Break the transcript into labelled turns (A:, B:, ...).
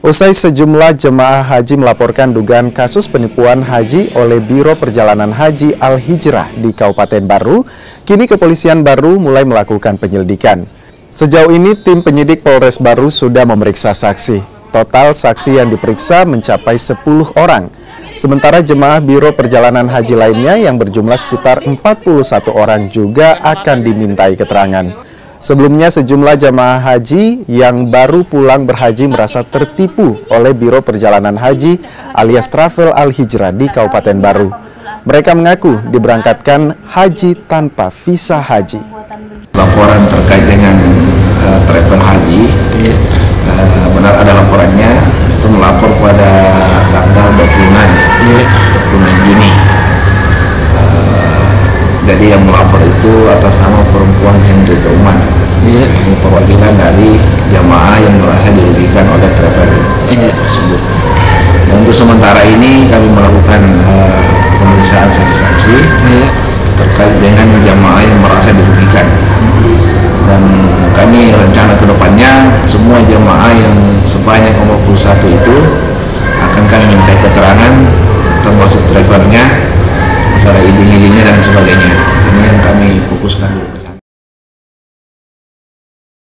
A: Usai sejumlah jemaah haji melaporkan dugaan kasus penipuan haji oleh Biro Perjalanan Haji Al-Hijrah di Kabupaten Baru, kini kepolisian Baru mulai melakukan penyelidikan. Sejauh ini tim penyidik Polres Baru sudah memeriksa saksi. Total saksi yang diperiksa mencapai 10 orang. Sementara jemaah Biro Perjalanan Haji lainnya yang berjumlah sekitar 41 orang juga akan dimintai keterangan. Sebelumnya sejumlah jamaah haji yang baru pulang berhaji merasa tertipu oleh Biro Perjalanan Haji alias Travel Al-Hijrah di Kabupaten Baru. Mereka mengaku diberangkatkan haji tanpa visa haji.
B: Laporan terkait dengan uh, travel haji, uh, benar ada laporannya, itu melapor pada tanggal 26, 26 Juni. Uh, jadi yang melapor itu perempuan Hendrika Umar yeah. ini perwakilan dari jamaah yang merasa dirugikan oleh travel yeah. tersebut. Yang untuk sementara ini kami melakukan uh, pemeriksaan saksi-saksi yeah. terkait dengan jamaah yang merasa dirugikan dan kami rencana ke depannya semua jamaah yang sebanyak 41 itu akan kami minta keterangan termasuk travelnya masalah izin-izinnya dan sebagainya ini yang kami fokuskan dulu